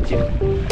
get